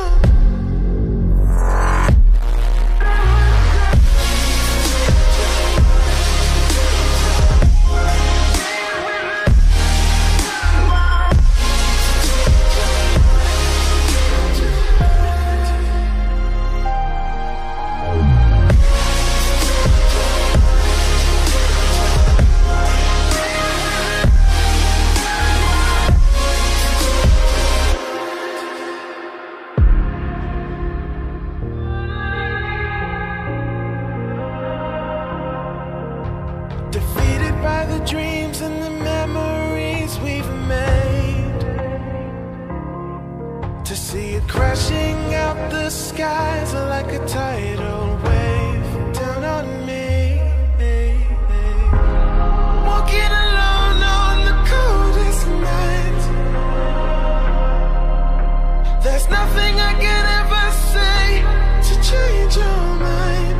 now. Defeated by the dreams and the memories we've made. To see it crashing out the skies like a tidal wave down on me. Walking alone on the coldest night. There's nothing I can ever say to change your mind.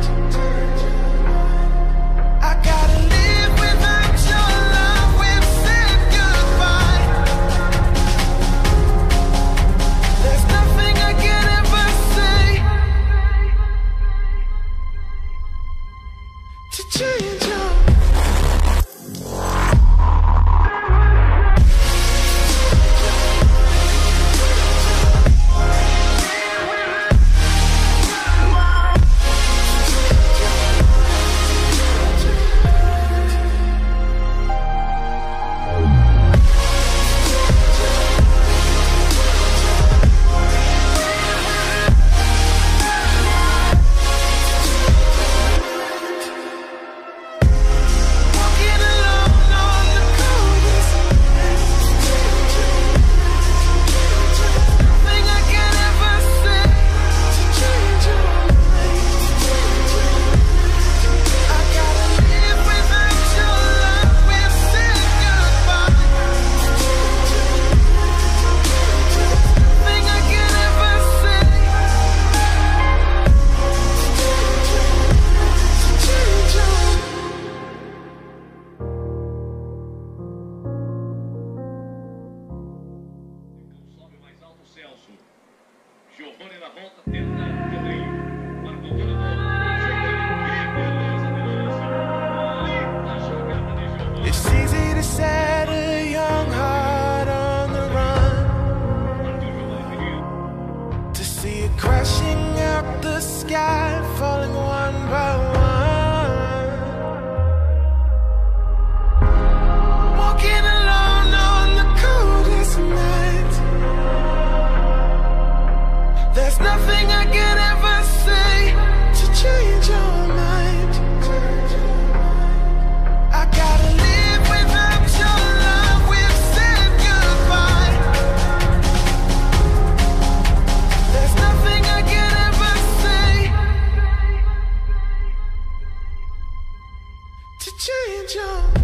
Oh.